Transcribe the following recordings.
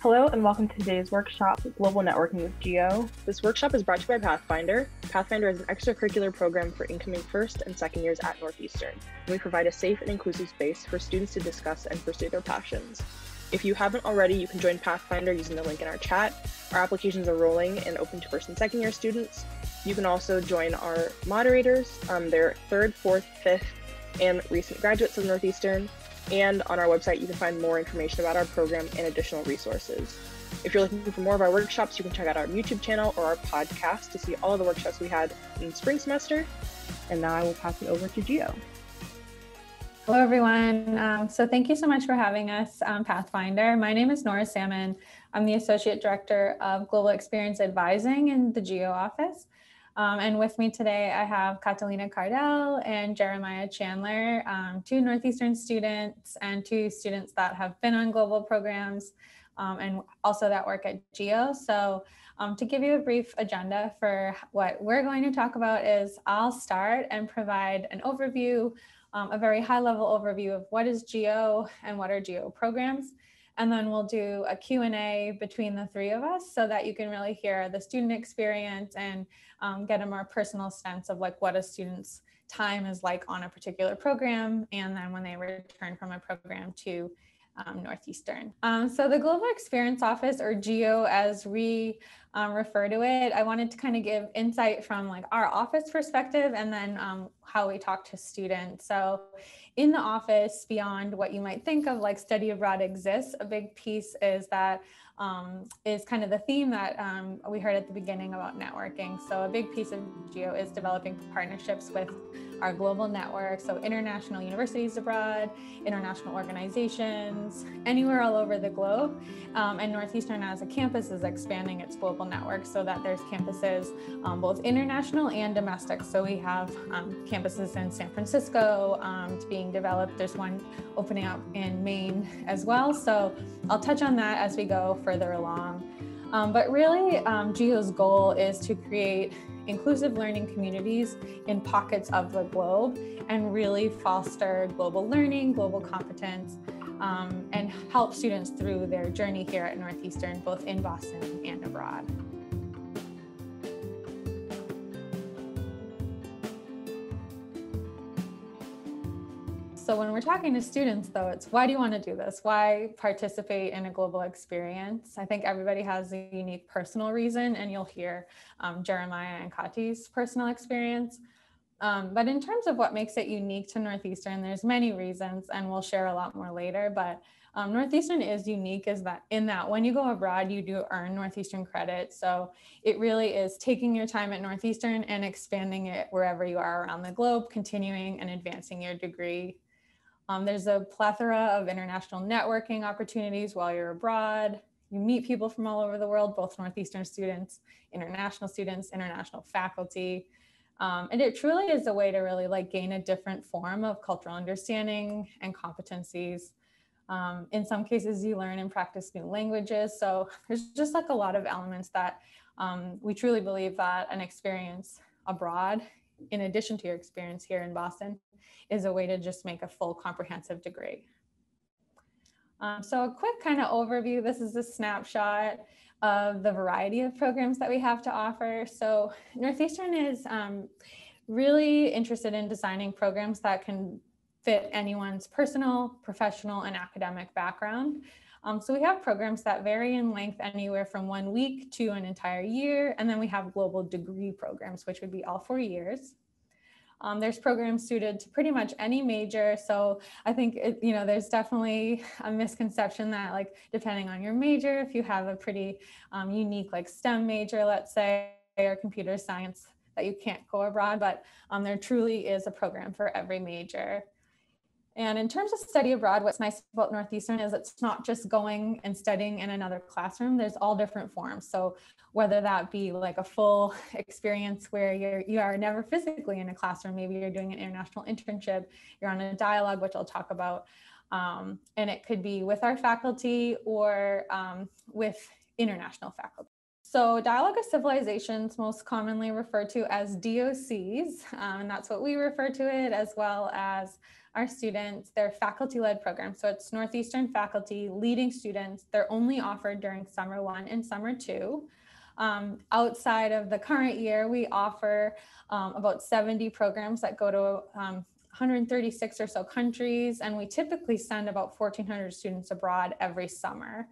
Hello and welcome to today's workshop, Global Networking with Geo. This workshop is brought to you by Pathfinder. Pathfinder is an extracurricular program for incoming first and second years at Northeastern. We provide a safe and inclusive space for students to discuss and pursue their passions. If you haven't already, you can join Pathfinder using the link in our chat. Our applications are rolling and open to first and second year students. You can also join our moderators. Um, they're third, fourth, fifth, and recent graduates of Northeastern. And on our website, you can find more information about our program and additional resources. If you're looking for more of our workshops, you can check out our YouTube channel or our podcast to see all of the workshops we had in spring semester. And now I will pass it over to Geo. Hello, everyone. Um, so thank you so much for having us, um, Pathfinder. My name is Nora Salmon. I'm the Associate Director of Global Experience Advising in the GEO office. Um, and with me today, I have Catalina Cardelle and Jeremiah Chandler, um, two Northeastern students and two students that have been on global programs um, and also that work at GEO. So um, to give you a brief agenda for what we're going to talk about is I'll start and provide an overview, um, a very high level overview of what is GEO and what are GEO programs. And then we'll do a Q&A between the three of us so that you can really hear the student experience and um, get a more personal sense of like what a student's time is like on a particular program and then when they return from a program to um, Northeastern. Um, so the Global Experience Office or GEO as we um, refer to it, I wanted to kind of give insight from like our office perspective and then um, how we talk to students. So in the office, beyond what you might think of like study abroad exists, a big piece is that um, is kind of the theme that um, we heard at the beginning about networking. So a big piece of GEO is developing partnerships with our global network, so international universities abroad, international organizations, anywhere all over the globe. Um, and Northeastern as a campus is expanding its global network so that there's campuses um, both international and domestic. So we have um, campuses in San Francisco um, being developed. There's one opening up in Maine as well. So I'll touch on that as we go further along. Um, but really, um, GEO's goal is to create inclusive learning communities in pockets of the globe and really foster global learning, global competence, um, and help students through their journey here at Northeastern, both in Boston and abroad. So when we're talking to students though, it's why do you want to do this? Why participate in a global experience? I think everybody has a unique personal reason and you'll hear um, Jeremiah and Kati's personal experience. Um, but in terms of what makes it unique to Northeastern, there's many reasons and we'll share a lot more later, but um, Northeastern is unique is that in that when you go abroad, you do earn Northeastern credit. So it really is taking your time at Northeastern and expanding it wherever you are around the globe, continuing and advancing your degree um, there's a plethora of international networking opportunities while you're abroad. You meet people from all over the world, both Northeastern students, international students, international faculty. Um, and it truly is a way to really like gain a different form of cultural understanding and competencies. Um, in some cases, you learn and practice new languages. So there's just like a lot of elements that um, we truly believe that an experience abroad, in addition to your experience here in Boston, is a way to just make a full comprehensive degree. Um, so a quick kind of overview, this is a snapshot of the variety of programs that we have to offer. So Northeastern is um, really interested in designing programs that can fit anyone's personal, professional, and academic background. Um, so we have programs that vary in length anywhere from one week to an entire year. And then we have global degree programs, which would be all four years. Um, there's programs suited to pretty much any major. So I think, it, you know, there's definitely a misconception that like, depending on your major, if you have a pretty um, unique like STEM major, let's say, or computer science, that you can't go abroad, but um, there truly is a program for every major. And in terms of study abroad, what's nice about Northeastern is it's not just going and studying in another classroom. There's all different forms. So whether that be like a full experience where you're you are never physically in a classroom, maybe you're doing an international internship, you're on a dialogue, which I'll talk about. Um, and it could be with our faculty or um, with international faculty. So Dialogue of Civilizations, most commonly referred to as DOCs, um, and that's what we refer to it, as well as our students, they're faculty-led programs. So it's Northeastern faculty leading students. They're only offered during summer one and summer two. Um, outside of the current year, we offer um, about 70 programs that go to um, 136 or so countries, and we typically send about 1,400 students abroad every summer.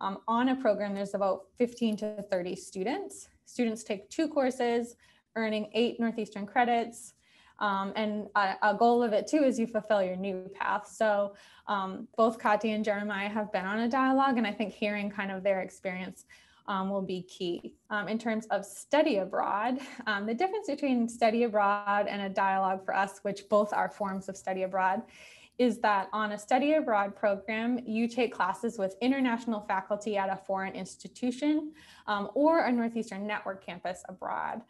Um, on a program, there's about 15 to 30 students. Students take two courses, earning eight Northeastern credits. Um, and a, a, goal of it too is you fulfill your NUpath. So um, both Kati and Jeremiah have been on a dialogue, and I think hearing kind of their experience um, will be key. Um, in terms of study abroad, um, the difference between study abroad and a dialogue for us, which both are forms of study abroad, is that on a study abroad program, you take classes with international faculty at a foreign institution um, or a Northeastern Network campus abroad.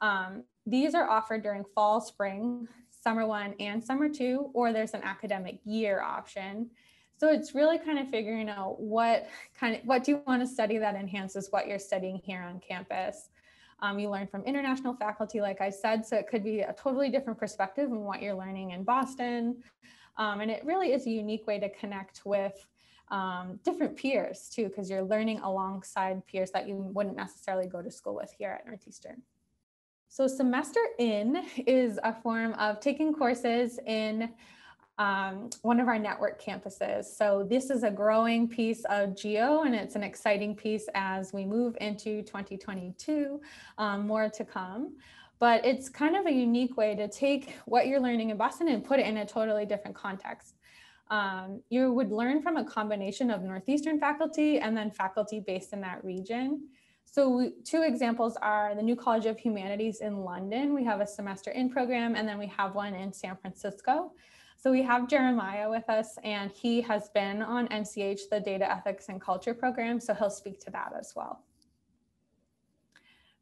Um, these are offered during fall, spring, summer one, and summer two, or there's an academic year option. So it's really kind of figuring out what kind of what do you want to study that enhances what you're studying here on campus. Um, you learn from international faculty, like I said, so it could be a totally different perspective than what you're learning in Boston. Um, and it really is a unique way to connect with um, different peers too, because you're learning alongside peers that you wouldn't necessarily go to school with here at Northeastern. So semester in is a form of taking courses in um, one of our network campuses. So this is a growing piece of GEO and it's an exciting piece as we move into 2022, um, more to come but it's kind of a unique way to take what you're learning in Boston and put it in a totally different context. Um, you would learn from a combination of Northeastern faculty and then faculty based in that region. So we, two examples are the New College of Humanities in London. We have a semester in program and then we have one in San Francisco. So we have Jeremiah with us and he has been on NCH, the Data Ethics and Culture program. So he'll speak to that as well.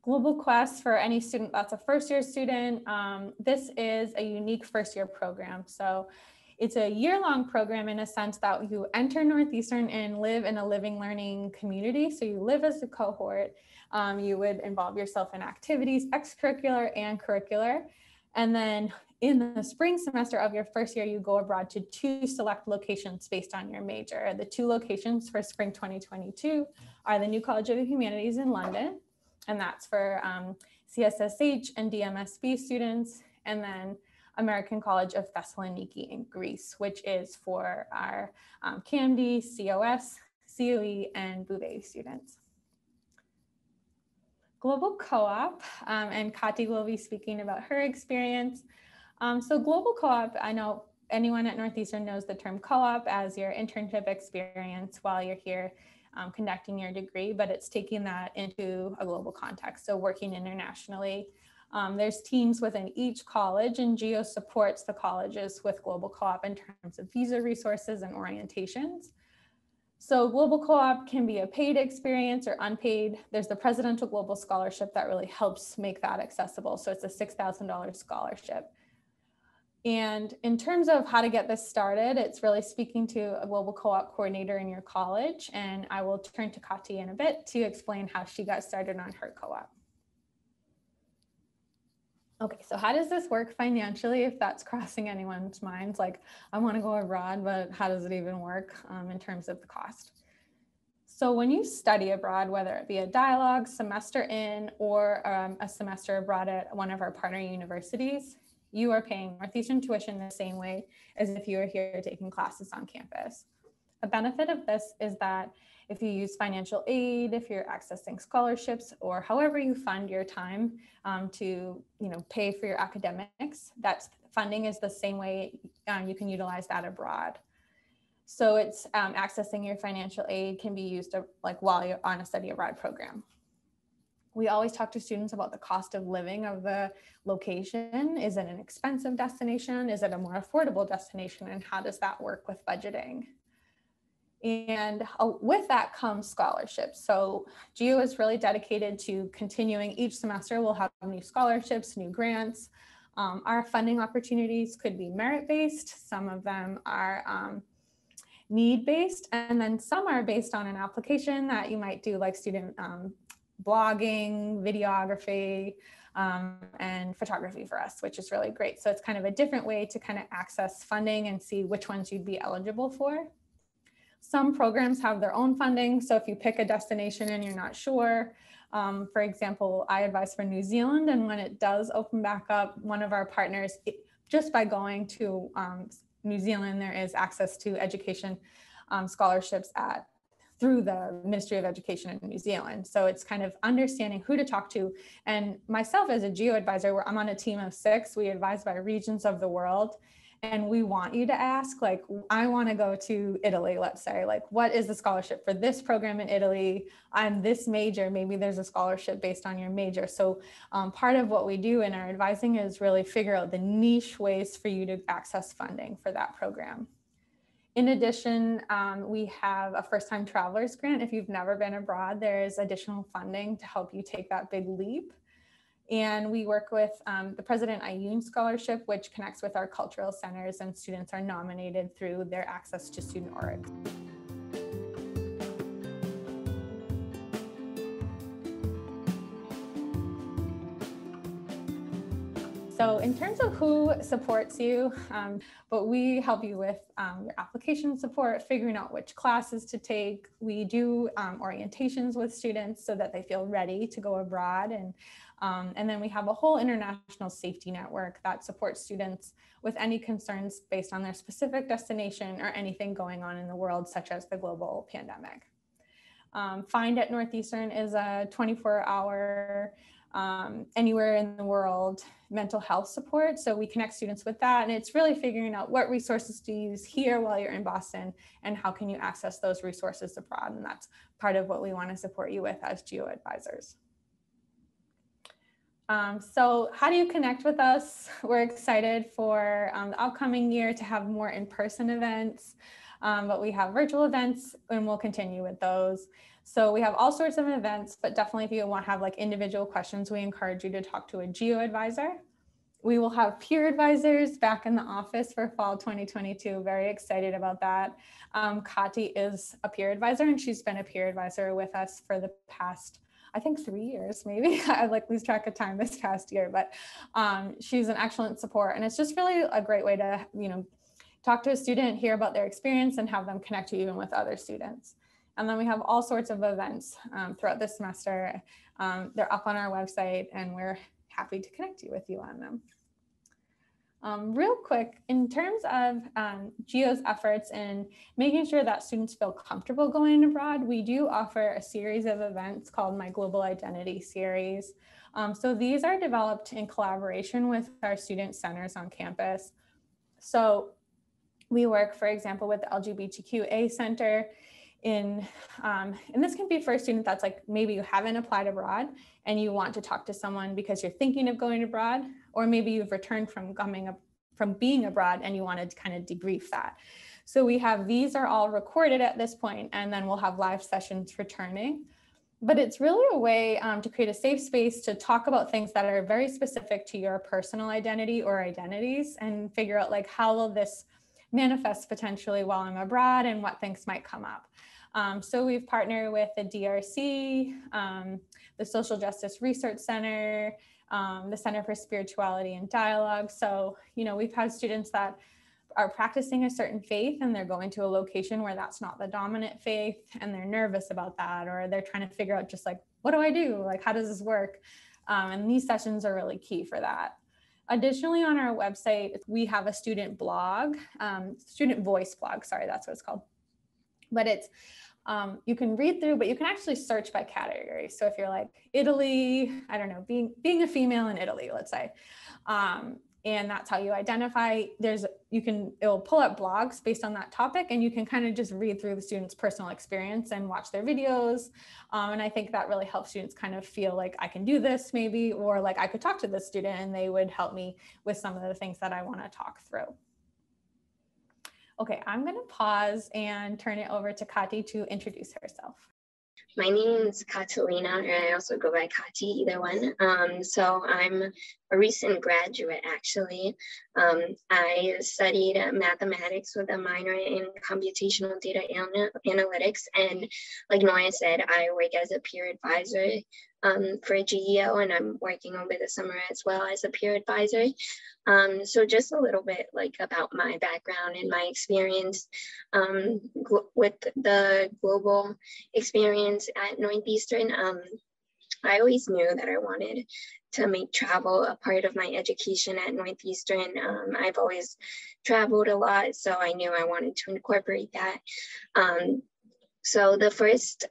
Global Quest for any student that's a first year student. Um, this is a unique first year program. So it's a year long program in a sense that you enter Northeastern and live in a living learning community. So you live as a cohort. Um, you would involve yourself in activities, extracurricular and curricular. And then in the spring semester of your first year, you go abroad to two select locations based on your major. The two locations for spring 2022 are the New College of the Humanities in London and that's for um, CSSH and DMSB students, and then American College of Thessaloniki in Greece, which is for our um, CAMD, COS, COE, and Bouvé students. Global Co-op, um, and Kati will be speaking about her experience. Um, so Global Co-op, I know anyone at Northeastern knows the term co-op as your internship experience while you're here um, conducting your degree, but it's taking that into a global context. So working internationally. Um, there's teams within each college and GEO supports the colleges with Global Co-op in terms of visa resources and orientations. So Global Co-op can be a paid experience or unpaid. There's the Presidential Global Scholarship that really helps make that accessible. So it's a $6,000 scholarship. And in terms of how to get this started, it's really speaking to a global co-op coordinator in your college. And I will turn to Kati in a bit to explain how she got started on her co-op. Okay, so how does this work financially if that's crossing anyone's minds? Like, I want to go abroad, but how does it even work um, in terms of the cost? So when you study abroad, whether it be a dialogue, semester in, or um, a semester abroad at one of our partner universities, you are paying Northeastern tuition the same way as if you were here taking classes on campus. A benefit of this is that if you use financial aid, if you're accessing scholarships, or however you fund your time um, to you know, pay for your academics, that funding is the same way um, you can utilize that abroad. So it's um, accessing your financial aid can be used to, like while you're on a study abroad program we always talk to students about the cost of living of the location. Is it an expensive destination? Is it a more affordable destination? And how does that work with budgeting? And uh, with that comes scholarships. So GEO is really dedicated to continuing each semester. We'll have new scholarships, new grants. Um, our funding opportunities could be merit-based. Some of them are um, need-based, and then some are based on an application that you might do like student um, blogging, videography, um, and photography for us, which is really great. So it's kind of a different way to kind of access funding and see which ones you'd be eligible for. Some programs have their own funding. So if you pick a destination and you're not sure, um, for example, I advise for New Zealand, and when it does open back up, one of our partners, it, just by going to um, New Zealand, there is access to education um, scholarships at through the Ministry of Education in New Zealand. So it's kind of understanding who to talk to. And myself as a geo advisor, where I'm on a team of six. We advise by regions of the world. And we want you to ask, like, I want to go to Italy, let's say, like, what is the scholarship for this program in Italy? I'm this major. Maybe there's a scholarship based on your major. So, um, part of what we do in our advising is really figure out the niche ways for you to access funding for that program. In addition, um, we have a first time travelers grant. If you've never been abroad, there's additional funding to help you take that big leap. And we work with um, the President Aoun Scholarship, which connects with our cultural centers, and students are nominated through their access to student org. So in terms of who supports you, um, but we help you with um, your application support, figuring out which classes to take. We do um, orientations with students so that they feel ready to go abroad. And, um, and then we have a whole international safety network that supports students with any concerns based on their specific destination or anything going on in the world, such as the global pandemic. Um, Find at Northeastern is a 24 hour um, anywhere in the world mental health support. So we connect students with that. And it's really figuring out what resources to use here while you're in Boston and how can you access those resources abroad. And that's part of what we want to support you with as GEO advisors. Um, so how do you connect with us? We're excited for um, the upcoming year to have more in-person events, um, but we have virtual events and we'll continue with those. So we have all sorts of events, but definitely if you want to have like individual questions, we encourage you to talk to a geo advisor. We will have peer advisors back in the office for fall 2022. Very excited about that. Um, Kati is a peer advisor and she's been a peer advisor with us for the past I think three years, maybe. I like lose track of time this past year, but um, she's an excellent support. And it's just really a great way to, you know, talk to a student, hear about their experience and have them connect you even with other students. And then we have all sorts of events um, throughout the semester. Um, they're up on our website and we're happy to connect you with you on them. Um, real quick, in terms of um, GEO's efforts in making sure that students feel comfortable going abroad, we do offer a series of events called My Global Identity Series. Um, so these are developed in collaboration with our student centers on campus. So we work, for example, with the LGBTQA Center in um, and this can be for a student that's like maybe you haven't applied abroad and you want to talk to someone because you're thinking of going abroad or maybe you've returned from coming up from being abroad and you wanted to kind of debrief that. So we have these are all recorded at this point and then we'll have live sessions returning. But it's really a way um, to create a safe space to talk about things that are very specific to your personal identity or identities and figure out like how will this manifest potentially while i'm abroad and what things might come up um, so we've partnered with the DRC, um, the Social Justice Resource Center, um, the Center for Spirituality and Dialogue. So, you know, we've had students that are practicing a certain faith and they're going to a location where that's not the dominant faith and they're nervous about that or they're trying to figure out just like, what do I do? Like, how does this work? Um, and these sessions are really key for that. Additionally, on our website, we have a student blog, um, student voice blog, sorry, that's what it's called. But it's um, you can read through, but you can actually search by category. So if you're like Italy, I don't know, being being a female in Italy, let's say, um, and that's how you identify. There's you can it will pull up blogs based on that topic, and you can kind of just read through the student's personal experience and watch their videos. Um, and I think that really helps students kind of feel like I can do this maybe, or like I could talk to this student and they would help me with some of the things that I want to talk through. Okay, I'm going to pause and turn it over to Kati to introduce herself. My name is Catalina, and I also go by Kati, either one. Um, so I'm a recent graduate, actually. Um, I studied mathematics with a minor in computational data analytics. And like Nora said, I work as a peer advisor um, for GEO, and I'm working over the summer as well as a peer advisor. Um, so just a little bit like about my background and my experience um, with the global experience at Northeastern. Um, I always knew that I wanted to make travel a part of my education at Northeastern. Um, I've always traveled a lot, so I knew I wanted to incorporate that. Um, so the first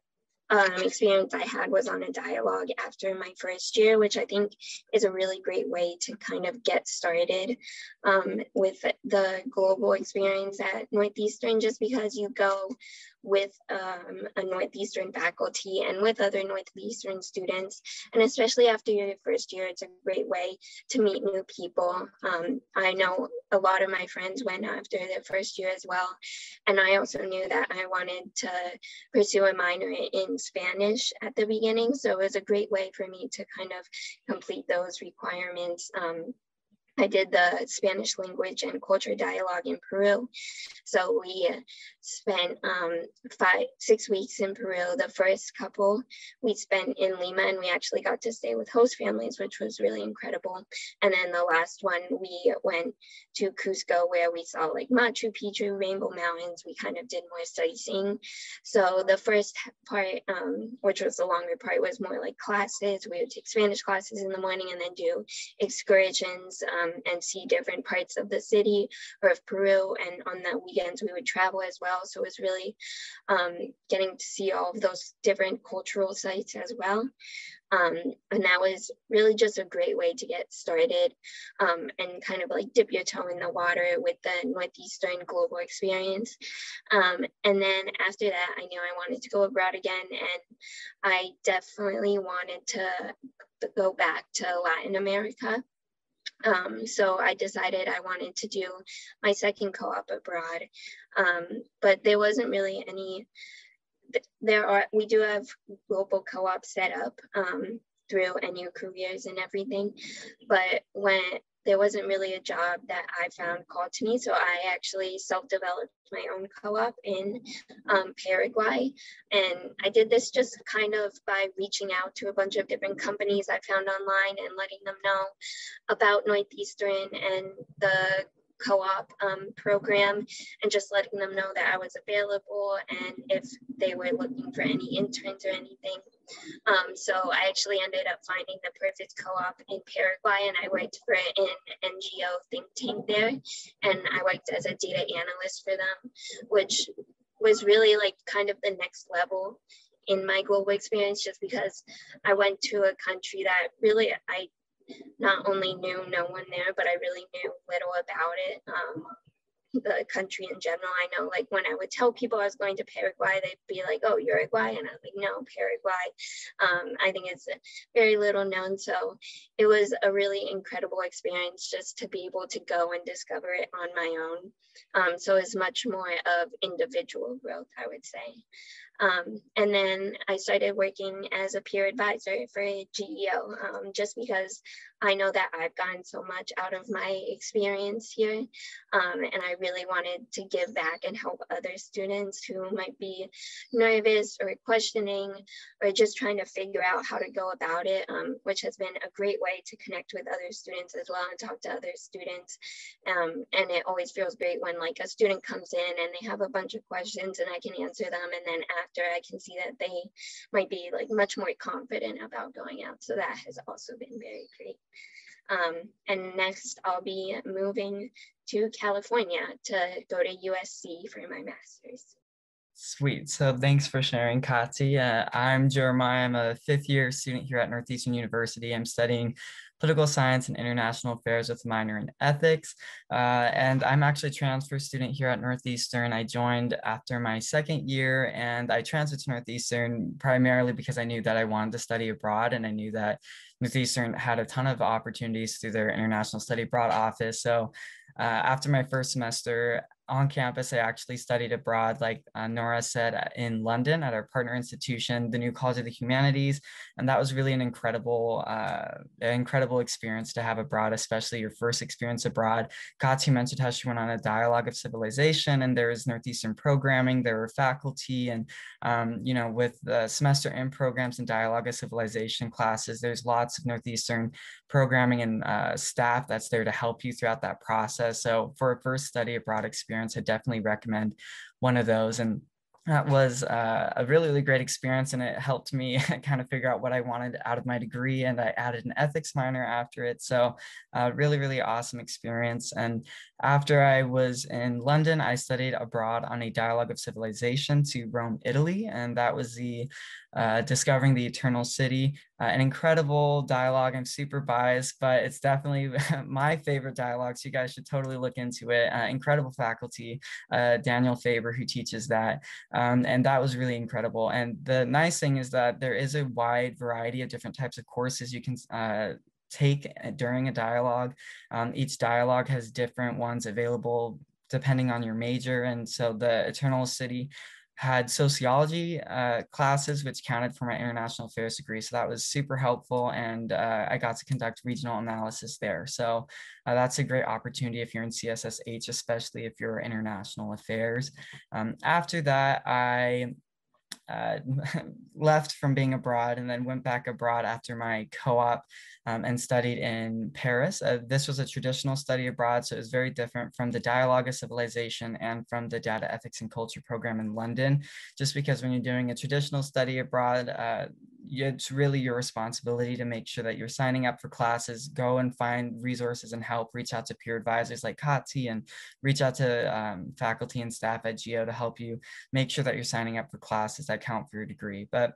um, experience I had was on a dialogue after my first year, which I think is a really great way to kind of get started um, with the global experience at Northeastern, just because you go with um, a Northeastern faculty and with other Northeastern students. And especially after your first year, it's a great way to meet new people. Um, I know a lot of my friends went after their first year as well. And I also knew that I wanted to pursue a minor in Spanish at the beginning. So it was a great way for me to kind of complete those requirements um, I did the Spanish language and culture dialogue in Peru. So we spent um, five, six weeks in Peru. The first couple we spent in Lima and we actually got to stay with host families, which was really incredible. And then the last one, we went to Cusco where we saw like Machu Picchu, Rainbow Mountains. We kind of did more sightseeing. So the first part, um, which was the longer part, was more like classes. We would take Spanish classes in the morning and then do excursions. Um, and see different parts of the city or of Peru. And on the weekends, we would travel as well. So it was really um, getting to see all of those different cultural sites as well. Um, and that was really just a great way to get started um, and kind of like dip your toe in the water with the Northeastern global experience. Um, and then after that, I knew I wanted to go abroad again. And I definitely wanted to go back to Latin America. Um, so I decided I wanted to do my second co-op abroad, um, but there wasn't really any. There are we do have global co-op set up um, through NU careers and everything, but when there wasn't really a job that I found called to me. So I actually self-developed my own co-op in um, Paraguay. And I did this just kind of by reaching out to a bunch of different companies I found online and letting them know about Northeastern and the co-op um, program and just letting them know that I was available and if they were looking for any interns or anything. Um, so I actually ended up finding the perfect co-op in Paraguay and I worked for an NGO think tank there and I worked as a data analyst for them, which was really like kind of the next level in my global experience just because I went to a country that really I not only knew no one there, but I really knew little about it. Um, the country in general. I know, like, when I would tell people I was going to Paraguay, they'd be like, oh, Uruguay. And I was like, no, Paraguay. Um, I think it's very little known. So it was a really incredible experience just to be able to go and discover it on my own. Um, so it's much more of individual growth, I would say. Um, and then I started working as a peer advisor for GEO um, just because I know that I've gotten so much out of my experience here. Um, and I really wanted to give back and help other students who might be nervous or questioning or just trying to figure out how to go about it, um, which has been a great way to connect with other students as well and talk to other students. Um, and it always feels great when like a student comes in and they have a bunch of questions and I can answer them. And then after I can see that they might be like much more confident about going out. So that has also been very great. Um, and next, I'll be moving to California to go to USC for my master's. Sweet. So thanks for sharing, Kati. Uh, I'm Jeremiah. I'm a fifth year student here at Northeastern University. I'm studying political science and international affairs with a minor in ethics. Uh, and I'm actually a transfer student here at Northeastern. I joined after my second year and I transferred to Northeastern primarily because I knew that I wanted to study abroad and I knew that Northeastern had a ton of opportunities through their international study abroad office. So uh, after my first semester on campus, I actually studied abroad, like uh, Nora said, in London at our partner institution, the New College of the Humanities, and that was really an incredible, uh, incredible experience to have abroad, especially your first experience abroad. How she went on a dialogue of civilization, and there was Northeastern programming, there were faculty, and um, you know, with the semester in programs and dialogue of civilization classes, there's lots of Northeastern programming and uh, staff that's there to help you throughout that process. So for a first study abroad experience, I definitely recommend one of those. And that was uh, a really, really great experience and it helped me kind of figure out what I wanted out of my degree. And I added an ethics minor after it. So, uh, really, really awesome experience. And after I was in London, I studied abroad on a dialogue of civilization to Rome, Italy. And that was the uh, Discovering the Eternal City, uh, an incredible dialogue. I'm super biased, but it's definitely my favorite dialogue. So you guys should totally look into it. Uh, incredible faculty, uh, Daniel Faber, who teaches that. Um, and that was really incredible. And the nice thing is that there is a wide variety of different types of courses you can uh, take during a dialogue. Um, each dialogue has different ones available depending on your major. And so the Eternal City had sociology uh, classes, which counted for my international affairs degree. So that was super helpful. And uh, I got to conduct regional analysis there. So uh, that's a great opportunity if you're in CSSH, especially if you're international affairs. Um, after that, I uh, left from being abroad and then went back abroad after my co-op um, and studied in Paris. Uh, this was a traditional study abroad, so it was very different from the Dialogue of Civilization and from the Data Ethics and Culture program in London, just because when you're doing a traditional study abroad, uh, it's really your responsibility to make sure that you're signing up for classes, go and find resources and help, reach out to peer advisors like Kati and reach out to um, faculty and staff at GEO to help you make sure that you're signing up for classes that count for your degree. But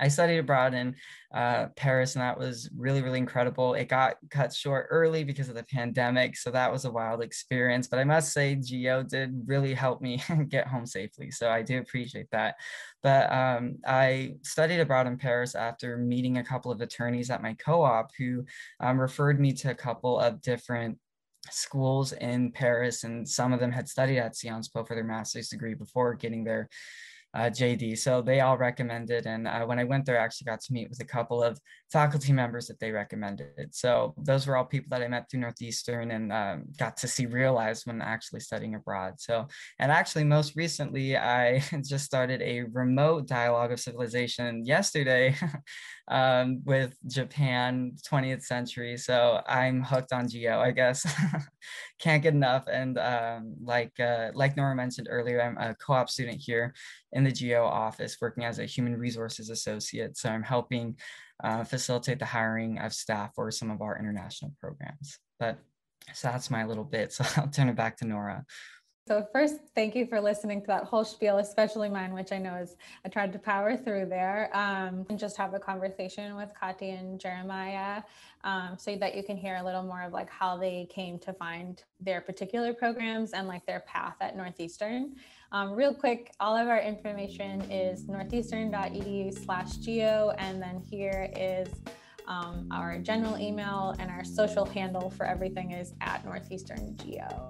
I studied abroad in uh, Paris, and that was really, really incredible. It got cut short early because of the pandemic, so that was a wild experience. But I must say, Geo did really help me get home safely, so I do appreciate that. But um, I studied abroad in Paris after meeting a couple of attorneys at my co-op who um, referred me to a couple of different schools in Paris, and some of them had studied at Sciences Po for their master's degree before getting their JD. So they all recommended. And uh, when I went there, I actually got to meet with a couple of faculty members that they recommended. So those were all people that I met through Northeastern and um, got to see realized when actually studying abroad. So, and actually most recently, I just started a remote dialogue of civilization yesterday um, with Japan 20th century. So I'm hooked on Geo, I guess. Can't get enough. And um, like, uh, like Nora mentioned earlier, I'm a co-op student here in the Geo office working as a human resources associate. So I'm helping uh, facilitate the hiring of staff for some of our international programs. But so that's my little bit. So I'll turn it back to Nora. So first, thank you for listening to that whole spiel, especially mine, which I know is I tried to power through there um, and just have a conversation with Kati and Jeremiah um, so that you can hear a little more of like how they came to find their particular programs and like their path at Northeastern. Um, real quick, all of our information is northeastern.edu slash geo. And then here is um, our general email and our social handle for everything is at Northeastern Geo.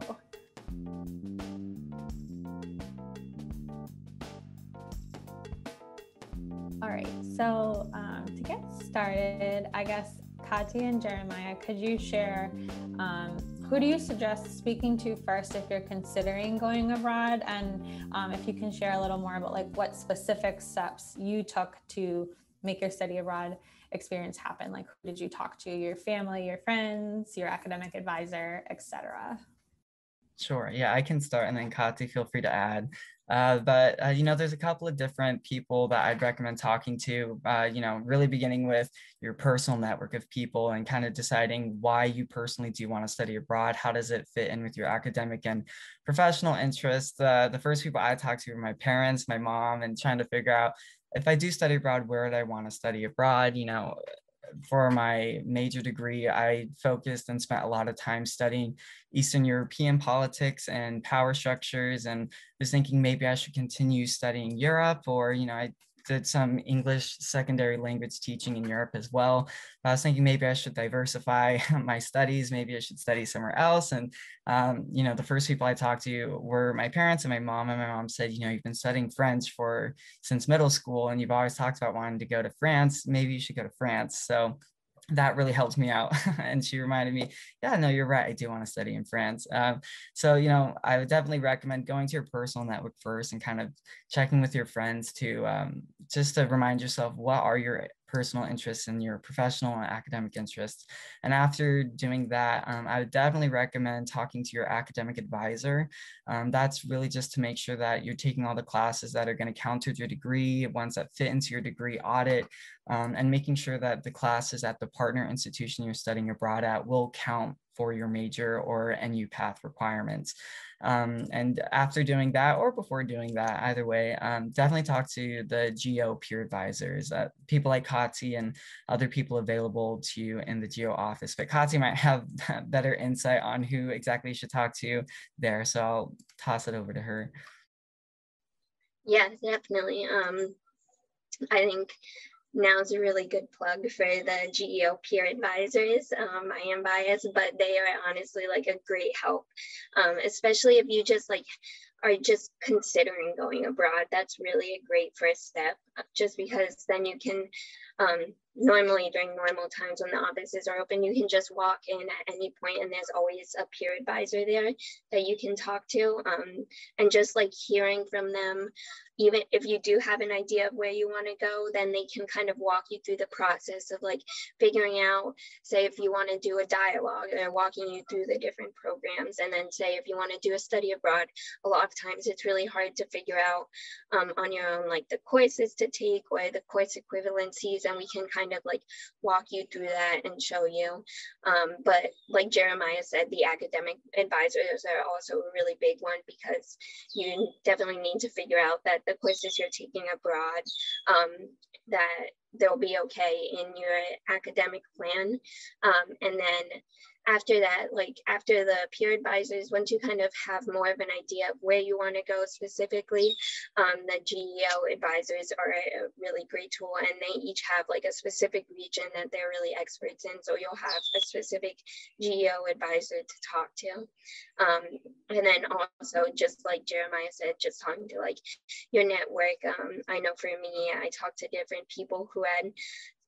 All right, so um, to get started, I guess Kati and Jeremiah, could you share um, who do you suggest speaking to first if you're considering going abroad? And um, if you can share a little more about like what specific steps you took to make your study abroad experience happen? Like who did you talk to? Your family, your friends, your academic advisor, etc. Sure. Yeah, I can start and then Kati, feel free to add. Uh, but uh, you know, there's a couple of different people that I'd recommend talking to. Uh, you know, really beginning with your personal network of people and kind of deciding why you personally do want to study abroad. How does it fit in with your academic and professional interests? Uh, the first people I talked to were my parents, my mom, and trying to figure out if I do study abroad, where would I want to study abroad? You know, for my major degree, I focused and spent a lot of time studying Eastern European politics and power structures, and was thinking maybe I should continue studying Europe, or you know, I did some English secondary language teaching in Europe as well. I was thinking maybe I should diversify my studies. Maybe I should study somewhere else. And, um, you know, the first people I talked to were my parents and my mom. And my mom said, you know, you've been studying French for since middle school and you've always talked about wanting to go to France. Maybe you should go to France. So that really helped me out. and she reminded me, yeah, no, you're right. I do want to study in France. Um, so, you know, I would definitely recommend going to your personal network first and kind of checking with your friends to um, just to remind yourself what are your personal interests and your professional and academic interests. And after doing that, um, I would definitely recommend talking to your academic advisor. Um, that's really just to make sure that you're taking all the classes that are going to count towards your degree, ones that fit into your degree audit, um, and making sure that the classes at the partner institution you're studying abroad at will count for your major or NU path requirements. Um, and after doing that or before doing that, either way, um, definitely talk to the GEO peer advisors, uh, people like Kati and other people available to you in the GEO office. But Kati might have better insight on who exactly you should talk to there. So I'll toss it over to her. Yeah, definitely. Um, I think now is a really good plug for the GEO peer advisors. Um, I am biased, but they are honestly like a great help, um, especially if you just like are just considering going abroad. That's really a great first step, just because then you can um, normally during normal times when the offices are open, you can just walk in at any point and there's always a peer advisor there that you can talk to. Um, and just like hearing from them even if you do have an idea of where you want to go, then they can kind of walk you through the process of like figuring out, say, if you want to do a dialogue, they're walking you through the different programs. And then, say, if you want to do a study abroad, a lot of times it's really hard to figure out um, on your own, like the courses to take or the course equivalencies. And we can kind of like walk you through that and show you. Um, but like Jeremiah said, the academic advisors are also a really big one because you definitely need to figure out that the courses you're taking abroad um, that they'll be okay in your academic plan. Um, and then after that, like after the peer advisors, once you kind of have more of an idea of where you want to go specifically, um, the GEO advisors are a really great tool and they each have like a specific region that they're really experts in. So you'll have a specific GEO advisor to talk to. Um, and then also just like Jeremiah said, just talking to like your network. Um, I know for me, I talked to different people who had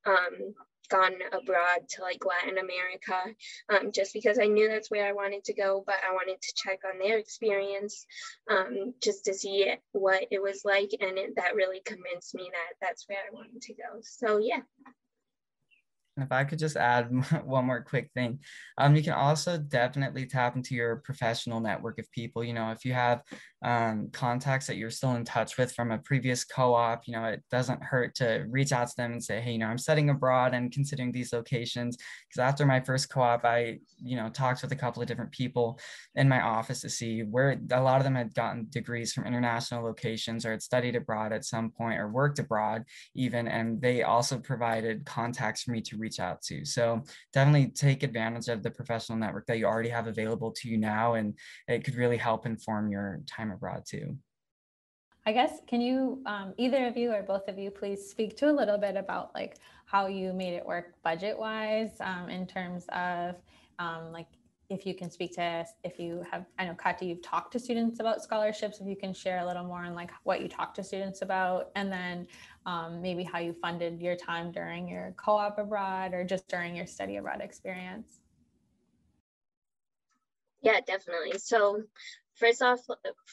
um, gone abroad to like Latin America um, just because I knew that's where I wanted to go, but I wanted to check on their experience um, just to see what it was like. And it, that really convinced me that that's where I wanted to go. So, yeah. If I could just add one more quick thing, um, you can also definitely tap into your professional network of people. You know, if you have um, contacts that you're still in touch with from a previous co-op, you know, it doesn't hurt to reach out to them and say, hey, you know, I'm studying abroad and considering these locations. Because after my first co-op, I, you know, talked with a couple of different people in my office to see where a lot of them had gotten degrees from international locations or had studied abroad at some point or worked abroad even, and they also provided contacts for me to reach out to. So definitely take advantage of the professional network that you already have available to you now, and it could really help inform your time abroad too. I guess can you um, either of you or both of you please speak to a little bit about like how you made it work budget wise um, in terms of um, like if you can speak to if you have I know Kati you've talked to students about scholarships if you can share a little more on like what you talked to students about and then um, maybe how you funded your time during your co-op abroad or just during your study abroad experience. Yeah, definitely. So first off,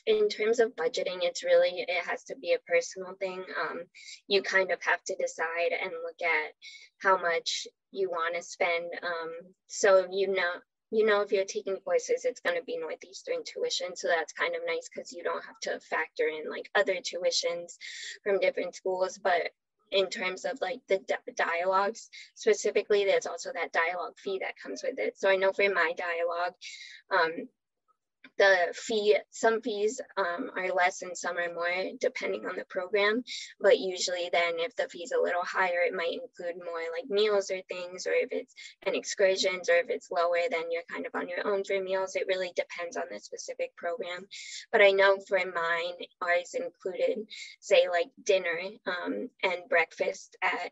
in terms of budgeting, it's really, it has to be a personal thing. Um, you kind of have to decide and look at how much you want to spend. Um, so you know, you know, if you're taking courses, it's going to be Northeastern tuition. So that's kind of nice because you don't have to factor in like other tuitions from different schools. But in terms of like the dialogues specifically, there's also that dialogue fee that comes with it. So I know for my dialogue, um, the fee, some fees um, are less and some are more depending on the program. But usually then if the fee's a little higher, it might include more like meals or things, or if it's an excursions, or if it's lower, then you're kind of on your own for meals. It really depends on the specific program. But I know for mine, ours included, say like dinner um, and breakfast at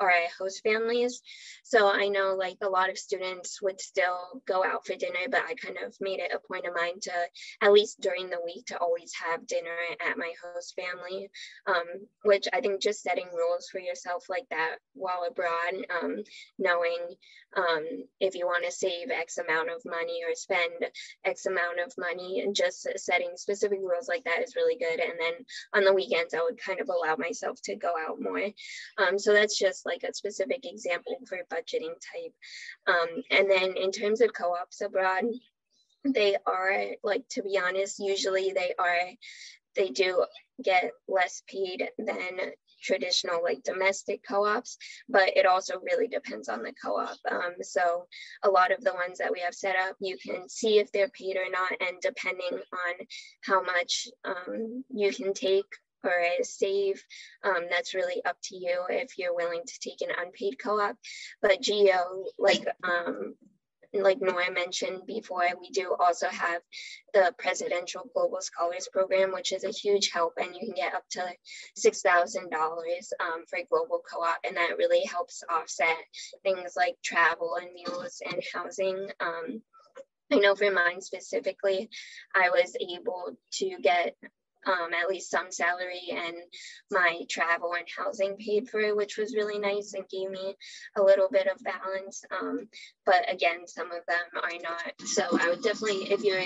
or I host families. So I know like a lot of students would still go out for dinner, but I kind of made it a point of mine to, at least during the week, to always have dinner at my host family, um, which I think just setting rules for yourself like that while abroad, um, knowing um, if you want to save X amount of money or spend X amount of money and just setting specific rules like that is really good. And then on the weekends, I would kind of allow myself to go out more. Um, so that's just like a specific example for budgeting type. Um, and then in terms of co-ops abroad, they are like, to be honest, usually they are, they do get less paid than traditional like domestic co-ops but it also really depends on the co-op um, so a lot of the ones that we have set up you can see if they're paid or not and depending on how much um, you can take or a save. Um, that's really up to you if you're willing to take an unpaid co-op. But GEO, like um, like Nora mentioned before, we do also have the Presidential Global Scholars Program, which is a huge help, and you can get up to $6,000 um, for a global co-op, and that really helps offset things like travel and meals and housing. Um, I know for mine specifically, I was able to get um, at least some salary and my travel and housing paid for, which was really nice and gave me a little bit of balance. Um, but again, some of them are not. So I would definitely, if you're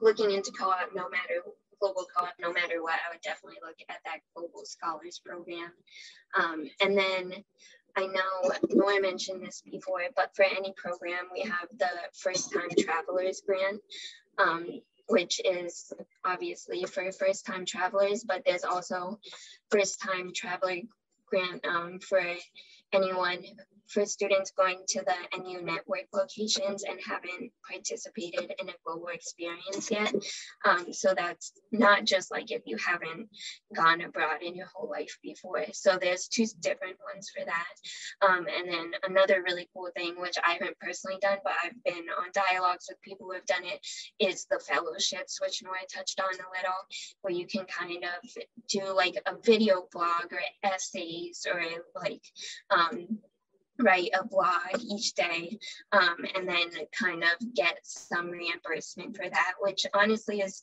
looking into co-op, no matter global co-op, no matter what, I would definitely look at that global scholars program. Um, and then I know Nora mentioned this before, but for any program, we have the first time travelers grant. Um, which is obviously for first time travelers, but there's also first time traveler grant um, for anyone for students going to the NU network locations and haven't participated in a global experience yet. Um, so that's not just like if you haven't gone abroad in your whole life before. So there's two different ones for that. Um, and then another really cool thing, which I haven't personally done, but I've been on dialogues with people who have done it, is the fellowships, which Nora touched on a little, where you can kind of do like a video blog or essays or like um, write a blog each day um, and then kind of get some reimbursement for that, which honestly is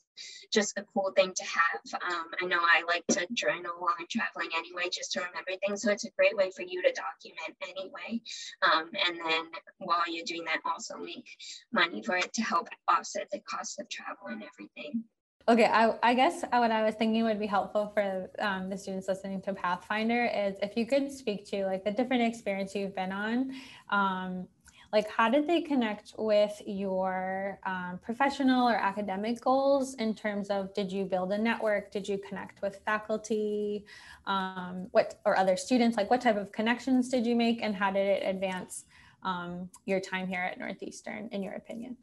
just a cool thing to have. Um, I know I like to journal while I'm traveling anyway, just to remember things. So it's a great way for you to document anyway. Um, and then while you're doing that, also make money for it to help offset the cost of travel and everything. Okay, I, I guess what I was thinking would be helpful for um, the students listening to Pathfinder is if you could speak to like the different experience you've been on, um, like how did they connect with your um, professional or academic goals in terms of did you build a network, did you connect with faculty, um, what or other students, like what type of connections did you make, and how did it advance um, your time here at Northeastern, in your opinion?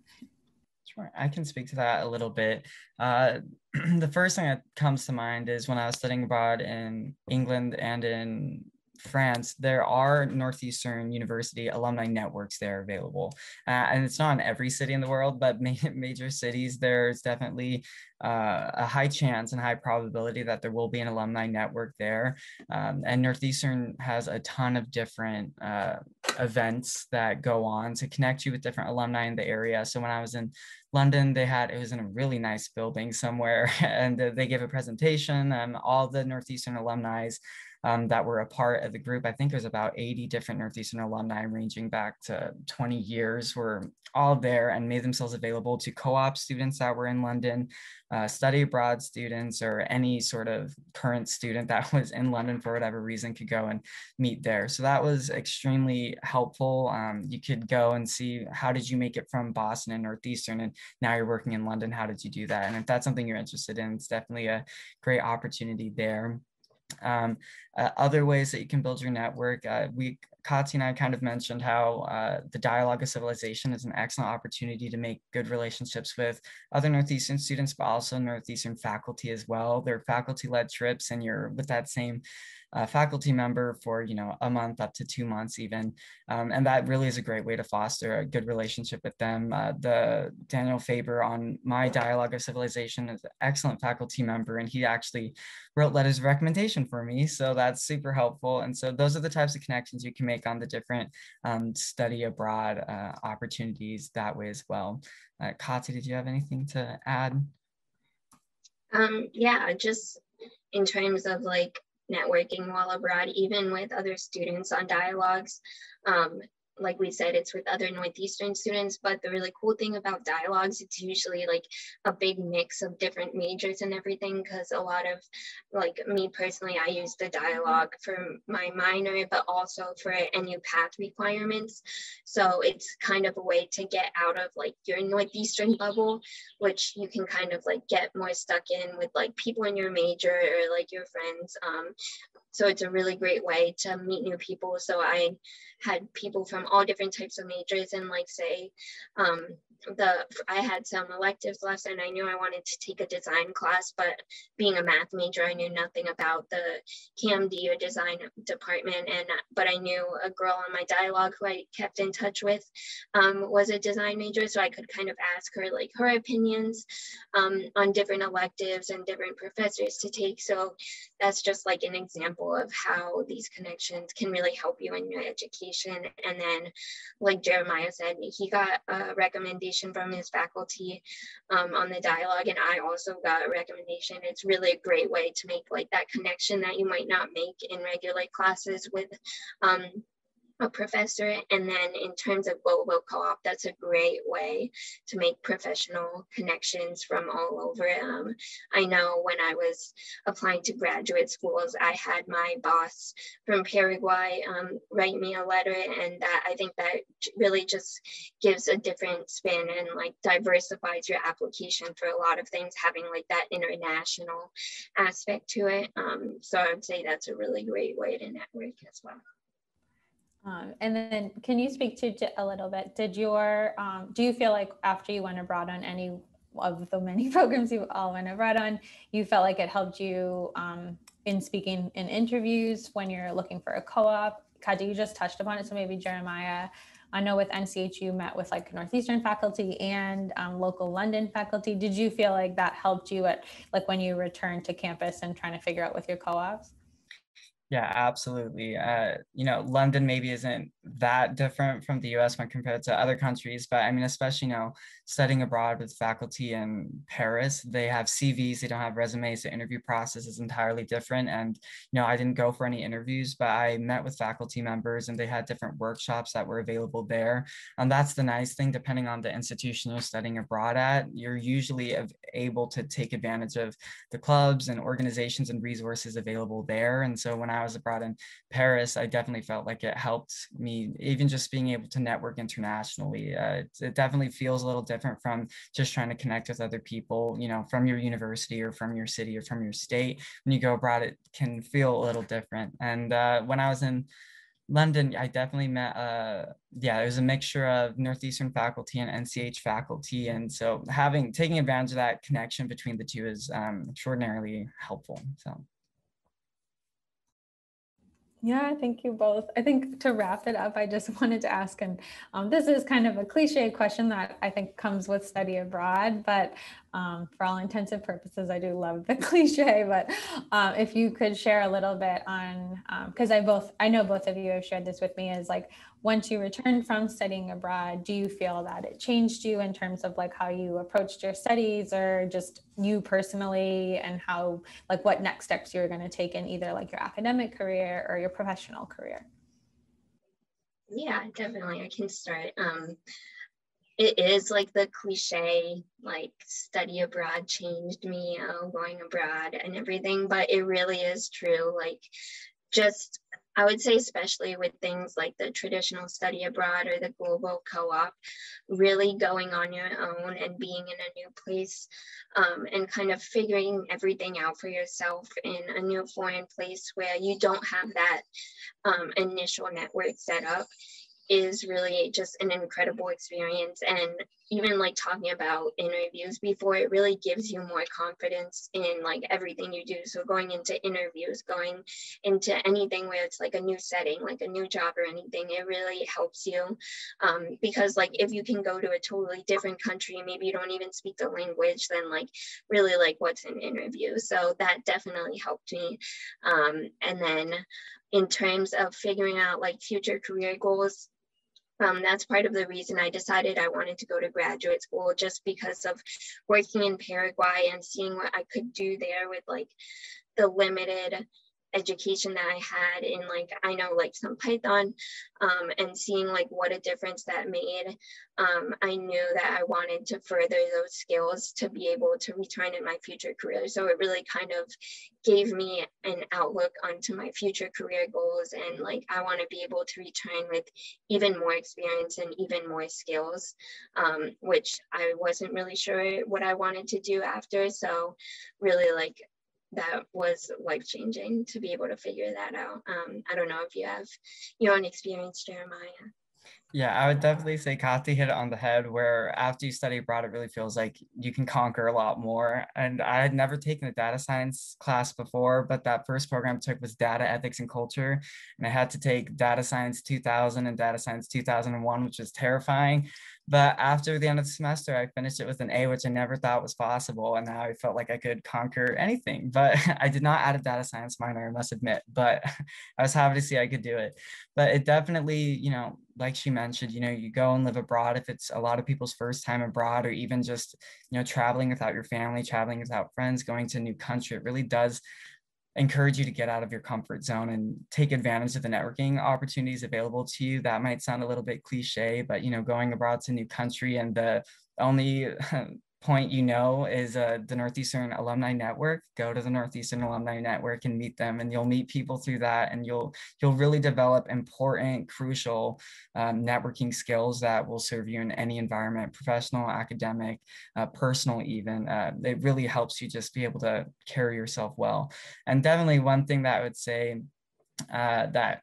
Sure, I can speak to that a little bit. Uh, the first thing that comes to mind is when I was studying abroad in England and in France, there are Northeastern University alumni networks there available. Uh, and it's not in every city in the world, but ma- major cities, there's definitely uh, a high chance and high probability that there will be an alumni network there. Um, and Northeastern has a ton of different uh, events that go on to connect you with different alumni in the area. So when I was in London, they had, it was in a really nice building somewhere, and they gave a presentation. and all the Northeastern alumni um, that were a part of the group. I think there's about 80 different Northeastern alumni ranging back to 20 years were all there and made themselves available to co-op students that were in London, uh, study abroad students, or any sort of current student that was in London for whatever reason could go and meet there. So that was extremely helpful. Um, you could go and see how did you make it from Boston and Northeastern, and now you're working in London. How did you do that? And if that's something you're interested in, it's definitely a great opportunity there. Um, uh, other ways that you can build your network, uh, we, Kati and I kind of mentioned how uh, the Dialogue of Civilization is an excellent opportunity to make good relationships with other Northeastern students, but also Northeastern faculty as well. They're faculty-led trips and you're with that same uh, faculty member for you know a month up to two months even. Um, and that really is a great way to foster a good relationship with them. Uh, the daniel faber on my dialogue of civilization is an excellent faculty member and he actually wrote letters of recommendation for me so that's super helpful. And so those are the types of connections you can make on the different um, study abroad uh, opportunities that way as well. Uh, Kati, did you have anything to add? Um, yeah just in terms of like networking while abroad, even with other students on dialogues. Um, like we said, it's with other Northeastern students, but the really cool thing about dialogues, it's usually like a big mix of different majors and everything. Cause a lot of like me personally, I use the dialogue for my minor, but also for NUpath requirements. So it's kind of a way to get out of like your Northeastern bubble, which you can kind of like get more stuck in with like people in your major or like your friends. Um, so it's a really great way to meet new people. So I had people from all different types of majors and like say um, the I had some electives left and I knew I wanted to take a design class, but being a math major, I knew nothing about the CAMD or design department. And but I knew a girl on my dialogue who I kept in touch with um, was a design major, so I could kind of ask her like her opinions um, on different electives and different professors to take. So that's just like an example of how these connections can really help you in your education. And then, like Jeremiah said, he got a recommendation from his faculty um, on the dialogue and i also got a recommendation it's really a great way to make like that connection that you might not make in regular classes with um, a professor. And then in terms of global co-op, that's a great way to make professional connections from all over. Um, I know when I was applying to graduate schools, I had my boss from Paraguay um, write me a letter and that I think that really just gives a different spin and like diversifies your application for a lot of things, having like that international aspect to it. Um, so I would say that's a really great way to network as well. Um, and then can you speak to a little bit, did your, um, do you feel like after you went abroad on any of the many programs you all went abroad on, you felt like it helped you um, in speaking in interviews when you're looking for a co-op? Kati, you just touched upon it, so maybe Jeremiah, I know with NCH you met with like Northeastern faculty and um, local London faculty. Did you feel like that helped you at like when you returned to campus and trying to figure out with your co-ops? Yeah, absolutely. Uh, you know, London maybe isn't that different from the US when compared to other countries, but I mean, especially, you know, studying abroad with faculty in Paris, they have CVs, they don't have resumes, the interview process is entirely different. And, you know, I didn't go for any interviews, but I met with faculty members and they had different workshops that were available there. And that's the nice thing, depending on the institution you're studying abroad at, you're usually able to take advantage of the clubs and organizations and resources available there. And so when I was abroad in Paris, I definitely felt like it helped me, even just being able to network internationally. Uh, it, it, definitely feels a little different from just trying to connect with other people, you know, from your university or from your city or from your state. When you go abroad, it can feel a little different. And uh, when I was in London, I definitely met, uh, yeah, it was a mixture of Northeastern faculty and NCH faculty. And so having, taking advantage of that connection between the two is um, extraordinarily helpful. So. Yeah, thank you both. I think to wrap it up, I just wanted to ask, and um, this is kind of a cliche question that I think comes with study abroad, but um, for all intensive purposes, I do love the cliche. But uh, if you could share a little bit on, because um, I both, I know both of you have shared this with me, is like once you returned from studying abroad, do you feel that it changed you in terms of like how you approached your studies or just you personally and how like what next steps you're going to take in either like your academic career or your professional career? Yeah, definitely. I can start. Um, it is like the cliche, like study abroad changed me, oh, going abroad and everything, but it really is true. Like just I would say, especially with things like the traditional study abroad or the global co op, really going on your own and being in a new place um, and kind of figuring everything out for yourself in a new foreign place where you don't have that um, initial network set up is really just an incredible experience. And even like talking about interviews before it really gives you more confidence in like everything you do. So going into interviews going into anything where it's like a new setting like a new job or anything it really helps you. Um, because like if you can go to a totally different country maybe you don't even speak the language then like really like what's an interview? So that definitely helped me. Um, and then in terms of figuring out like future career goals um, that's part of the reason I decided I wanted to go to graduate school just because of working in Paraguay and seeing what I could do there with like the limited education that I had in like I know like some Python um, and seeing like what a difference that made. Um, I knew that I wanted to further those skills to be able to return in my future career. So it really kind of gave me an outlook onto my future career goals and like I want to be able to return with even more experience and even more skills, um, which I wasn't really sure what I wanted to do after. So really like that was life changing to be able to figure that out. Um, I don't know if you have your own experience, Jeremiah. Yeah, I would definitely say Kati hit it on the head where after you study abroad, it really feels like you can conquer a lot more. And I had never taken a data science class before, but that first program I took was data ethics and culture. And I had to take data science 2000 and data science 2001, which was terrifying. But after the end of the semester, I finished it with an A, which I never thought was possible. And now I felt like I could conquer anything. But I did not add a data science minor, I must admit. But I was happy to see I could do it. But it definitely, you know, like she mentioned, you know, you go and live abroad if it's a lot of people's first time abroad, or even just, you know, traveling without your family, traveling without friends, going to a new country, it really does encourage you to get out of your comfort zone and take advantage of the networking opportunities available to you. That might sound a little bit cliche, but you know, going abroad to a new country and the only point you know is uh, the Northeastern Alumni Network. Go to the Northeastern Alumni Network and meet them, and you'll meet people through that, and you'll you'll really develop important, crucial um, networking skills that will serve you in any environment, professional, academic, uh, personal, even. Uh, it really helps you just be able to carry yourself well. And definitely one thing that I would say uh, that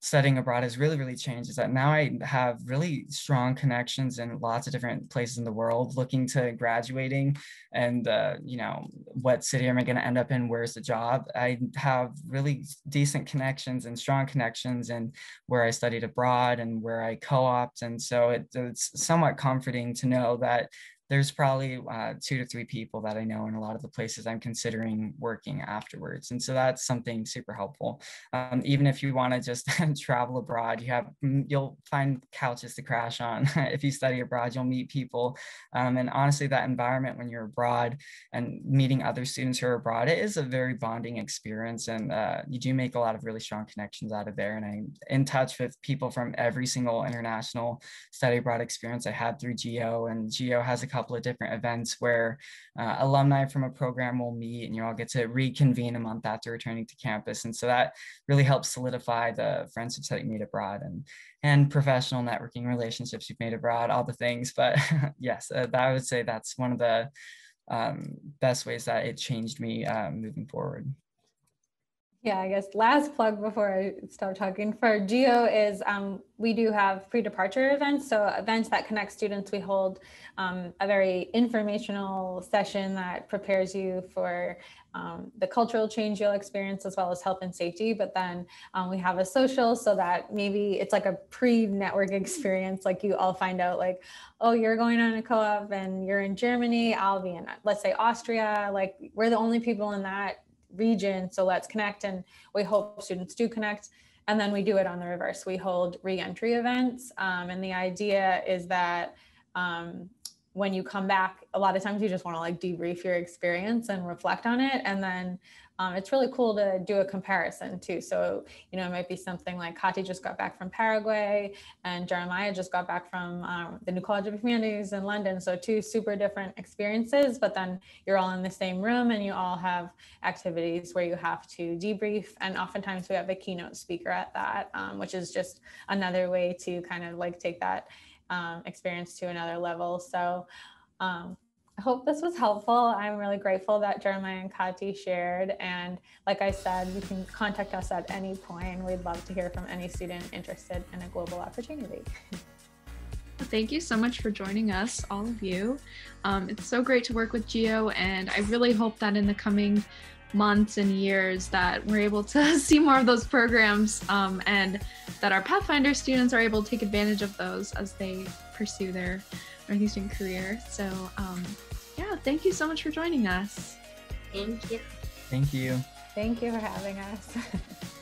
studying abroad has really really changed is that now i have really strong connections in lots of different places in the world looking to graduating and uh, you know what city am i going to end up in where's the job? I have really decent connections and strong connections and where i studied abroad and where i co-opt. And so it, it's somewhat comforting to know that there's probably uh, two to three people that I know in a lot of the places I'm considering working afterwards. And so that's something super helpful. Um, even if you want to just travel abroad, you have, mm, you'll find couches to crash on. if you study abroad, you'll meet people. Um, and honestly, that environment when you're abroad and meeting other students who are abroad, it is a very bonding experience. And uh, you do make a lot of really strong connections out of there. And I'm in touch with people from every single international study abroad experience I had through GEO and GEO has a couple of different events where uh, alumni from a program will meet and you all get to reconvene a month after returning to campus. And so that really helps solidify the friendships that you made abroad and, and professional networking relationships you've made abroad, all the things. But yes, uh, I would say that's one of the um, best ways that it changed me uh, moving forward. Yeah, I guess last plug before I start talking for GEO is um, we do have pre-departure events. So events that connect students, we hold um, a very informational session that prepares you for um, the cultural change you'll experience as well as health and safety. But then um, we have a social so that maybe it's like a pre-network experience. Like you all find out like, oh, you're going on a co-op and you're in Germany, I'll be in, let's say Austria. Like we're the only people in that region. So let's connect. And we hope students do connect. And then we do it on the reverse. We hold reentry events. Um, and the idea is that um, when you come back, a lot of times you just want to like debrief your experience and reflect on it. And then um, it's really cool to do a comparison too. So, you know, it might be something like Kati just got back from Paraguay and Jeremiah just got back from um, the New College of Humanities in London. So two super different experiences, but then you're all in the same room and you all have activities where you have to debrief. And oftentimes we have a keynote speaker at that, um, which is just another way to kind of like take that um, experience to another level. So um, I hope this was helpful. I'm really grateful that Jeremiah and Kati shared. And like I said, you can contact us at any point. We'd love to hear from any student interested in a global opportunity. Thank you so much for joining us, all of you. Um, it's so great to work with Geo, and I really hope that in the coming months and years that we're able to see more of those programs um, and that our Pathfinder students are able to take advantage of those as they pursue their Northeastern career. So um, yeah, thank you so much for joining us. Thank you. Thank you. Thank you for having us.